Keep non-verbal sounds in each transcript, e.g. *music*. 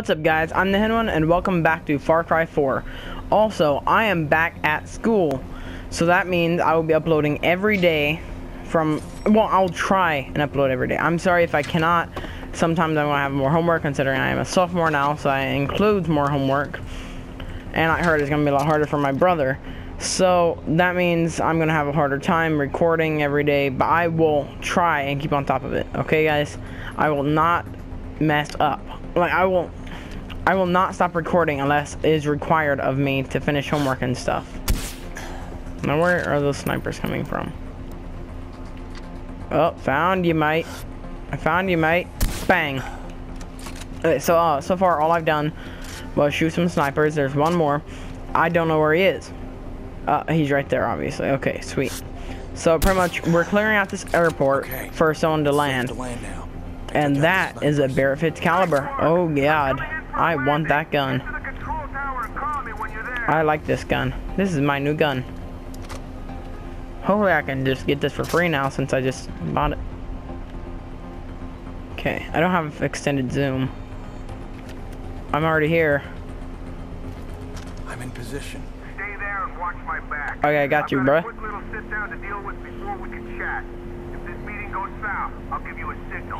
What's up guys, I'm the Hen One and welcome back to Far Cry 4. Also, I am back at school. So that means I will be uploading every day from, well, I'll try and upload every day. I'm sorry if I cannot. Sometimes I'm going to have more homework considering I am a sophomore now, so I includes more homework. And I heard it's going to be a lot harder for my brother. So that means I'm going to have a harder time recording every day, but I will try and keep on top of it. Okay guys? I will not mess up. Like I will I will not stop recording unless it is required of me to finish homework and stuff. Now where are those snipers coming from? Oh, found you, mate. I found you, mate. Bang. Okay, so uh, so far all I've done was shoot some snipers. There's one more. I don't know where he is. Uh, he's right there, obviously. Okay, sweet. So pretty much, we're clearing out this airport Okay. for someone to land. To land. And that is a Barrett Fitz caliber. Oh god, I want that gun. I like this gun. This is my new gun. Hopefully I can just get this for free now since I just bought it. Okay, I don't have extended zoom. I'm already here. I'm in position. Stay there and watch my back. Okay, I got you, I've got a little sit down to deal with before we can chat. If this meeting goes south, I'll give you a signal.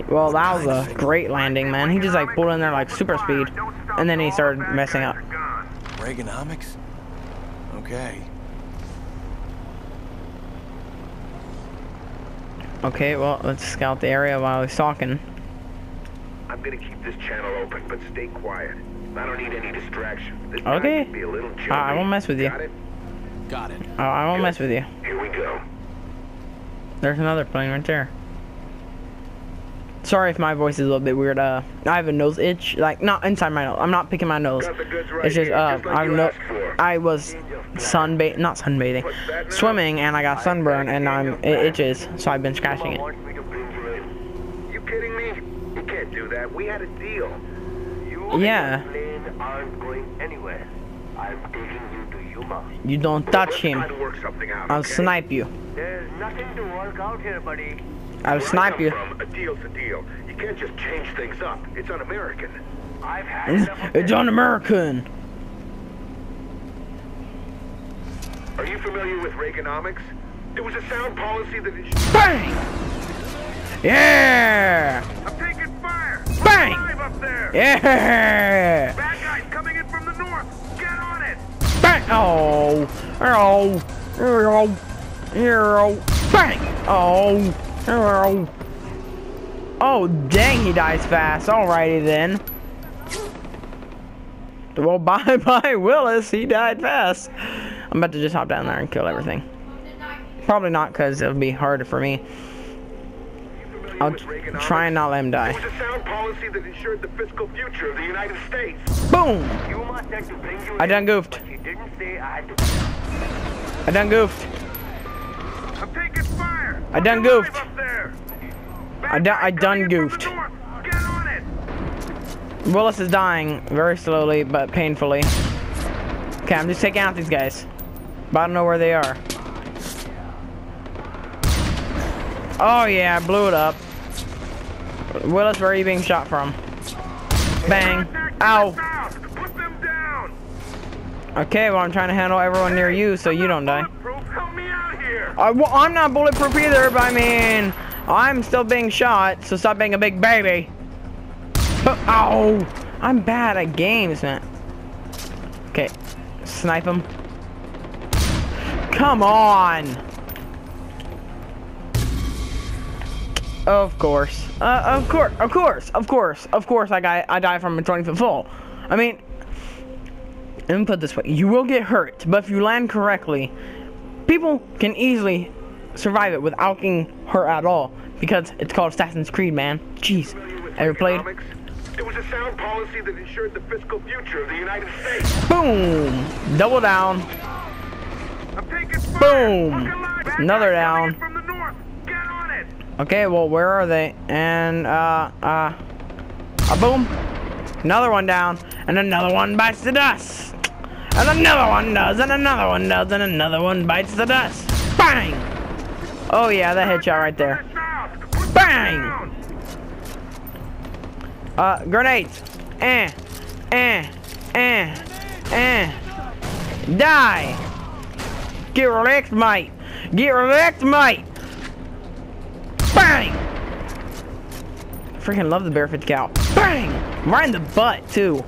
Well, that was a great landing, man. He just like pulled in there like super speed. And then he started messing up. Reaganomics? Okay. Okay, well, let's scout the area while he's talking. I'm gonna keep this channel open, but stay quiet. I don't need any distraction. This Okay. Be a little I- I won't mess with you. Got it? Got it. Oh, I won't mess with you. Here we go. There's another plane right there. Sorry if my voice is a little bit weird. Uh, I have a nose itch, like not inside my nose. I'm not picking my nose. Got the goods right It's just uh, just like I'm you no. I was sunbath, not sunbathing, swimming, and I got sunburn, and I'm it itches, so I've been scratching it. wants me to bring you kidding me? You can't do that. We had a deal. You Yeah. aren't going anywhere. I'm taking you to Yuma. You don't touch him. to work something out, I'll snipe you. There's nothing to work out here, buddy. I'll snipe you. From, a deal's a deal. You can't just change things up. It's un-American. I've had hmm? It's, enough it's un-American. Are you familiar with Reaganomics? It was a sound policy that is. Bang! Yeah! I'm taking fire. Bang! Up there. Yeah! Bad guys coming in from the north. Get on it. Bang! Oh! Oh! Oh! Oh! Bang! Oh! Oh! Oh, dang, he dies fast. Alrighty then. Well, *laughs* bye bye, Willis. He died fast. I'm about to just hop down there and kill everything. Probably not, because it'll be harder for me. I'll try and not let him die. was a sound policy that ensured the fiscal future of the United States. Boom! Yuma said to bring you I done goofed. But didn't say I had to. I done goofed. I'm taking fire. I done goofed. There. I done- I done coming in from goofed. the north. Get on it. Willis is dying very slowly but painfully. Okay, I'm just taking out these guys. But I don't know where they are. Oh yeah, I blew it up. Willis, where are you being shot from? Bang. Ow. to the south. Put them down. Okay, well I'm trying to handle everyone near you so you don't die. Bulletproof. Help me out here. I, well, I'm not bulletproof either, but I mean, I'm still being shot, so stop being a big baby. Oh! I'm bad at games, man. Okay, snipe him. Come on! Of course. Uh, of course, of course, of course, of course I, got, I die from a 20 foot fall. I mean, let me put this way. You will get hurt, but if you land correctly, people can easily survive it without getting hurt at all because it's called Assassin's Creed, man. Jeez, ever played? It was a sound policy that ensured the fiscal future of the United States. Boom! Double down. I'm taking fire. Boom. Look alive. Bad Another down. From the north. Get on it. Okay, well, where are they? And uh, uh, a boom. Another one down, and another one bites the dust. And another one does, and another one does, and another one bites the dust. Bang! Oh yeah, that headshot right there. Bang! Uh, grenades. Eh. Eh, eh, eh. Die! Get relaxed, mate! Get relaxed, mate! Bang! Freaking love the barefoot cow. Bang! Right in the butt, too.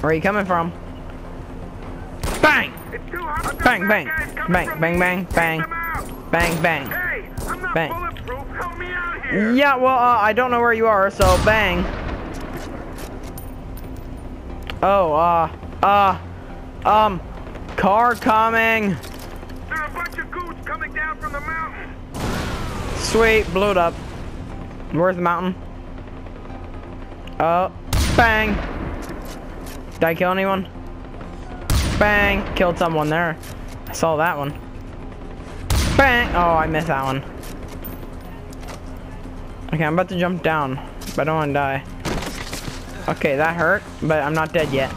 Where are you coming from? Bang! Bang, bang, bang, bang, bang, bang. Bang, bang. Bang. Yeah, well, uh, I don't know where you are, so bang. Oh, uh, uh, um, car coming. There are a bunch of goons coming down from the mountain. Sweet, blew it up. Where's the mountain? Oh, bang. Did I kill anyone? Bang, killed someone there. I saw that one. Bang, oh, I missed that one. Okay, I'm about to jump down, but I don't want to die. Okay, that hurt, but I'm not dead yet.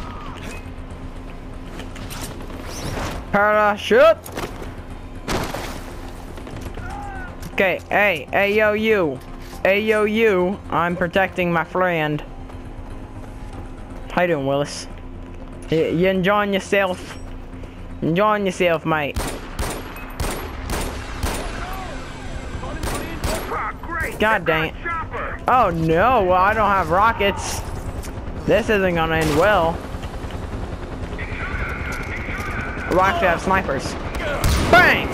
Parachute! Okay, hey, hey yo you. Hey yo you, I'm protecting my friend. How you doing, Willis? You, enjoying yourself? Enjoying yourself, mate. God dang it. Oh no, well I don't have rockets. This isn't gonna end well. I actually have snipers. Bang!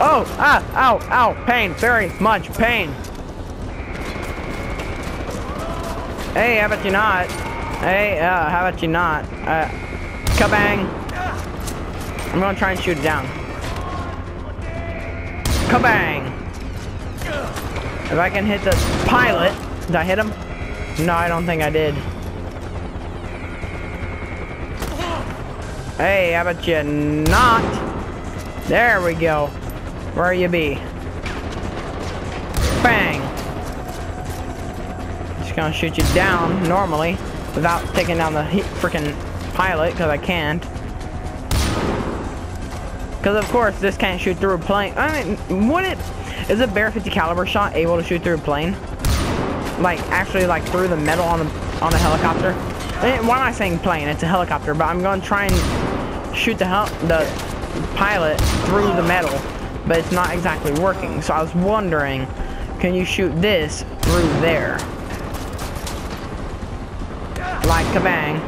Oh, ah, ow, ow, pain, very much pain. Hey, how about you not? Hey, uh, how about you not? Uh, kabang. I'm gonna try and shoot it down. Kabang! If I can hit the pilot, did I hit him? No, I don't think I did. Hey, how about you not? There we go. Where you be? Bang! Just gonna shoot you down normally without taking down the freaking pilot because I can't. Because of course this can't shoot through a plane. I mean, would it? Is a Bear 50 caliber shot able to shoot through a plane? Like actually like through the metal on the on a helicopter? Eh, Why am I saying plane? It's a helicopter, but I'm gonna try and shoot the hel the pilot through the metal, but it's not exactly working. So I was wondering, can you shoot this through there? Like kabang.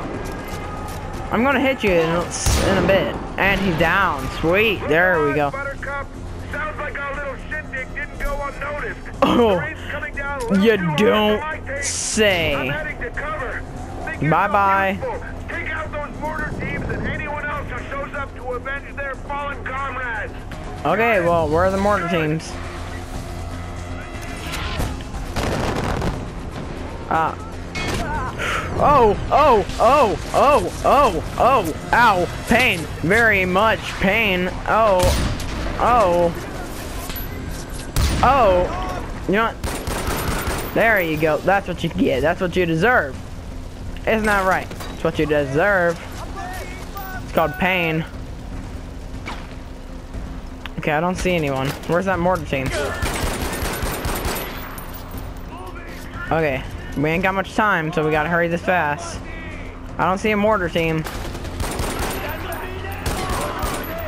I'm gonna hit you in, in a bit. And he's down. Sweet. There we go. Buttercup. Sounds like our little shindig didn't go unnoticed. Oh, The rain's coming down a little you don't for my taste. say. I'm heading to cover. Think yourself Bye-bye. Take out those mortar teams and anyone else who shows up to avenge their fallen comrades. Okay, well, where are the mortar teams? Ah. Oh, oh, oh, oh, oh, oh, ow, pain, very much pain, oh, oh, oh, you know what, there you go, that's what you get, that's what you deserve, isn't that right, it's what you deserve, it's called pain. Okay, I don't see anyone. Where's that mortar team? Okay, we ain't got much time, so we gotta hurry this fast. I don't see a mortar team.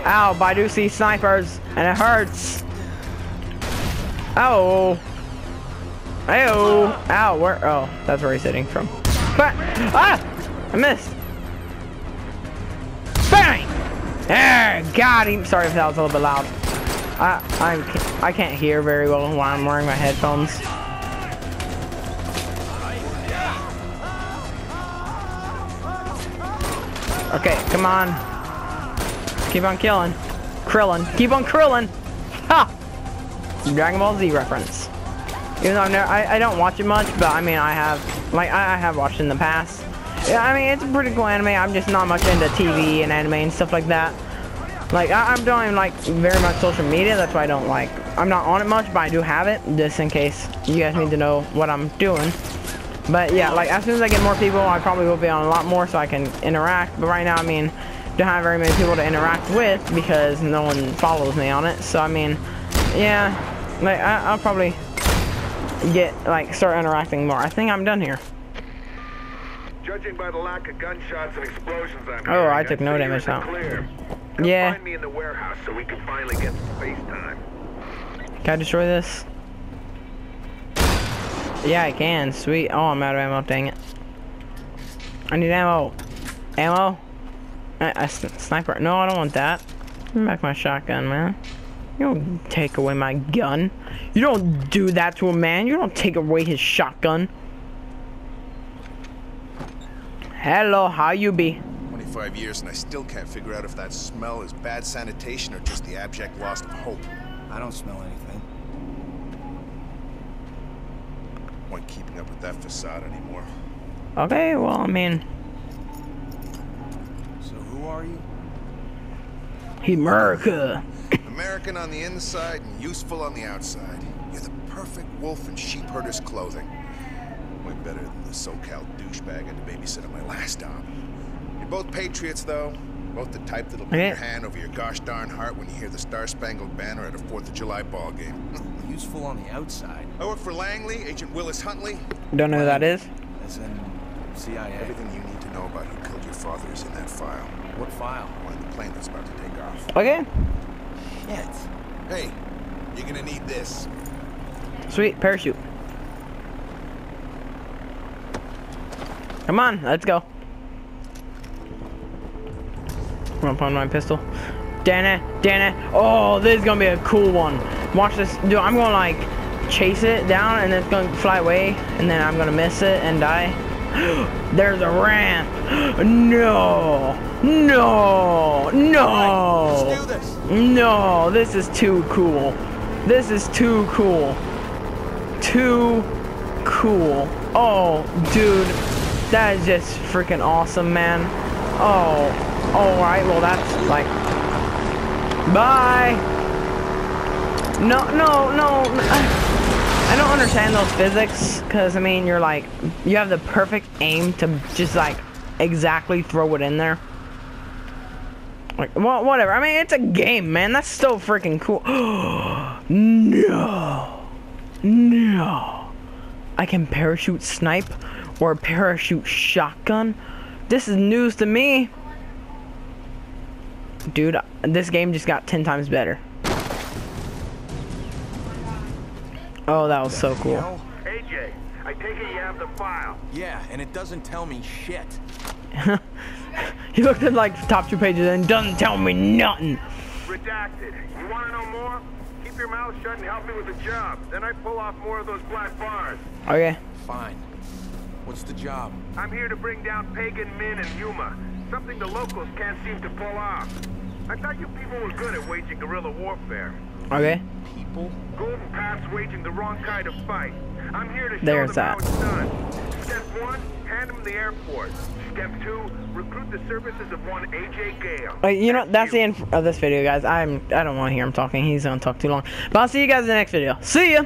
Ow, but I do see snipers, and it hurts. Ow. Ow. Ow, where? Oh, that's where he's hitting from. But, ah! I missed. Bang! There, got him. Sorry if that was a little bit loud. I I'm, I can't hear very well while I'm wearing my headphones. Okay, come on. Keep on killing. Krillin. Keep on Krillin. Ha! Dragon Ball Z reference. Even though never, I, I don't watch it much, but I mean I have like I, I have watched in the past. Yeah, I mean it's a pretty cool anime. I'm just not much into TV and anime and stuff like that. Like I, don't even like very much social media. That's why I don't like. I'm not on it much, but I do have it just in case you guys need to know what I'm doing. But yeah, like as soon as I get more people, I probably will be on a lot more so I can interact. But right now, I mean, don't have very many people to interact with because no one follows me on it. So I mean, yeah, like I, I'll probably get like start interacting more. I think I'm done here. Judging by the lack of gunshots and explosions I'm Oh, I took no damage in the now. Clear. Yeah. find me in the warehouse so we can finally get some face time. Can I destroy this? Yeah, I can. Sweet. Oh, I'm out of ammo. Dang it. I need ammo. Ammo? A, a s- sniper. No, I don't want that. Give me back my shotgun, man. You don't take away my gun. You don't do that to a man. You don't take away his shotgun. Hello, how you be? 25 years and I still can't figure out if that smell is bad sanitation or just the abject loss of hope. I don't smell anything. Point keeping up with that facade anymore. Okay, well, I mean, So who are you? America. American on the inside and useful on the outside. You're the perfect wolf in sheep herder's clothing. Way better than the SoCal douchebag I had to babysit at my last stop. You're both patriots, though. Both the type that'll put Okay. your hand over your gosh darn heart when you hear the Star Spangled Banner at a 4th of July ball game. *laughs* Useful on the outside, I work for Langley, Agent Willis Huntley. Don't know who that is? as in CIA. Everything you need to know about who killed your father is in that file. What file? One in the plane that's about to take off. Okay. Shit. Hey, you're gonna need this. Sweet, parachute. Come on, let's go. I'm on my pistol. Dana, Dana. Oh, this is gonna be a cool one. Watch this. Dude, I'm gonna like chase it down and it's gonna fly away and then I'm gonna miss it and die. *gasps* There's a ramp. *gasps* No, no, no. This. No, this is too cool. This is too cool. Too cool. Oh, dude. That is just freaking awesome, man. Oh, alright, well that's like... Bye! No, no, no. I don't understand those physics, because, I mean, you're like, you have the perfect aim to just, like, exactly throw it in there. Like, well, whatever. I mean, it's a game, man. That's still freaking cool. *gasps* no. No. I can parachute snipe or parachute shotgun. This is news to me. Dude, this game just got 10 times better. Oh, that was so cool. Ajay, I take it you have the file. Yeah, and it doesn't tell me shit. *laughs* he looked at like the top two pages and doesn't tell me nothing. Redacted. You want to know more? Keep your mouth shut and help me with the job. Then I pull off more of those black bars. Okay. Fine. What's the job? I'm here to bring down Pagan, Min, and Yuma. Something the locals can't seem to pull off. I thought you people were good at waging guerrilla warfare. Okay. People? Golden Path's waging the wrong kind of fight. I'm here to show There's them how that. it's done. Step one, hand them the airport. Step two, recruit the services of one Ajay Ghale. Uh, you know, that's the end of this video, guys. I'm, I don't want to hear him talking. He's gonna talk too long. But I'll see you guys in the next video. See ya!